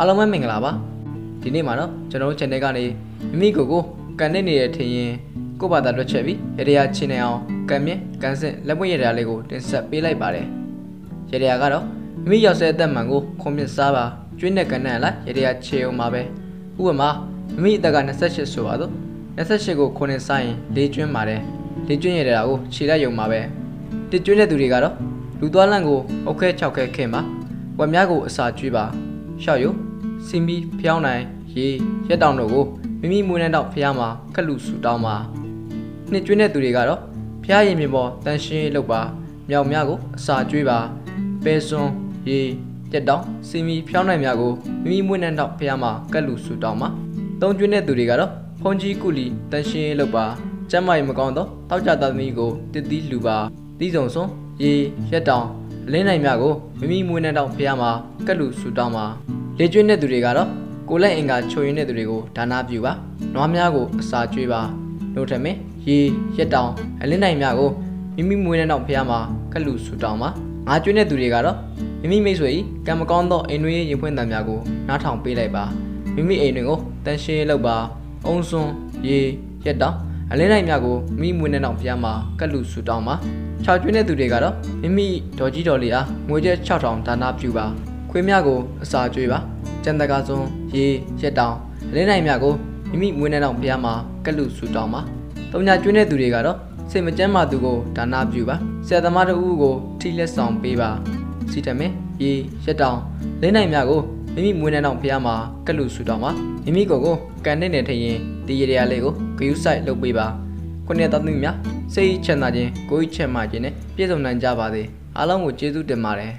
အားလုံးပဲမင်္ဂလာပါဒီနေ့မှာတော့ကျွန်တော်တို့ channel ကနေမိမိကိုယ်ကိုကန်နေနေတဲ့ထင်ရင်ကိုယ့်ဘာသာတွက်ချက်ပြီးရတရားချင်းနေအောင်ကန်မြင့်ကန်စင်လက်ပွင့်ရတရားလေးကိုတင်ဆက်ပေးလိုက်ပါတယ်ရတရားကတော့မိမိရောက်တဲ့အသက်မှန်ကိုခွန်မြင့်စားပါကျွင်းတဲ့ကန်နဲ့လိုက်ရတရားချေအောင်ပါပဲဥပမာမိမိအသက်က28ဆိုပါတော့28ကိုခွန်နဲ့စားရင်၄ကျွင်းပါတယ်၄ကျွင်းရတရားကိုခြေလိုက်ရုံပါပဲတစ်ကျွင်းတဲ့သူတွေကတော့လူသွားလန့်ကိုအုတ်ခဲ6ခဲခင်ပါဝက်များကိုအစာကျွေးပါရှောက်ယူ စင်ပြီးဖျောင်းနိုင်ရေရက်တောင်တို့ကိုမိမိမွေးနှံတော့ဖျားမှာခက်လူဆူတောင်းပါနှစ်ကျွေးတဲ့သူတွေကတော့ဖျားရင်မြေပေါ်တန်ရှင်းလုပ်ပါမြောက်များကိုအစာကျွေးပါပဲစွန်းရေရက်တောင်စင်ပြီးဖျောင်းနိုင်များကိုမိမိမွေးနှံတော့ဖျားမှာကက်လူဆူတောင်းပါသုံးကျွေးတဲ့သူတွေကတော့ဖုန်ကြီးကုလီတန်ရှင်းလုပ်ပါကျမ်းမာရေးမကောင်းတော့တောက်ကြသားသမီးကိုတစ်သီးလူပါတီးစုံစွန်းရေရက်တောင် အလင်းနိုင်များကိုမိမိမွေးနှံတော့ဖျားမှာကက်လူဆူတောင်းပါလေကျွေးတဲ့သူတွေကတော့ကိုလက်အင်္ဂါချိုရင်းတဲ့သူတွေကိုဒါနာပြုပါနွားများကိုအစာကျွေးပါနို့ထမင်းရေရက်တောင်အလင်းနိုင်များကိုမိမိမွေးနှံတော့ဖျားမှာကက်လူဆူတောင်းပါငါကျွေးတဲ့သူတွေကတော့မိမိမိတ်ဆွေကံမကောင်းသောအိမ်တွင်းရင်ဖွင့်တံများကိုနားထောင်ပေးလိုက်ပါမိမိအိမ်တွင်ကိုတန်ရှင်းလုပ်ပါအုံစွန်းရေရက်တောင် အလင်းနိုင်များကိုမိမိမွေးနှံတော့ဖျားမှာကက်လူဆူတောင်းပါခြောက်ကျွေးတဲ့သူတွေကတော့မိမိဒေါ်ကြီးတော်လေးအားငွေကျပ်6000ဒါနာပြုပါခွေးများကိုအစာကျွေးပါကျန်တကာစွန်းရေရက်တောင်အလင်းနိုင်များကိုမိမိမွေးနှံတော့ဖျားမှာကက်လူဆူတောင်းပါတုံညာကျွေးတဲ့သူတွေကတော့စိတ်မကြမ်းမာသူကိုဒါနာပြုပါဆရာသမားတို့ဦးကိုထိလက်ဆောင်ပေးပါစီတမင်ရေရက်တောင်လင်းနိုင်များကို မိမိမွေးနှံတော့ဖျားမှာကက်လူဆူတောင်းပါမိမိကိုယ်ကိုကန်နေနေထရင်ဒီရရလေးကိုဂယုဆိုင်လုပ်ပေးပါခုနှစ်သားသမီးများစိတ်ချမ်းသာခြင်းကိုယ်ချမ်းသာခြင်းနဲ့ပြည့်စုံနိုင်ကြပါစေအားလုံးကိုကျေးဇူးတင်ပါတယ်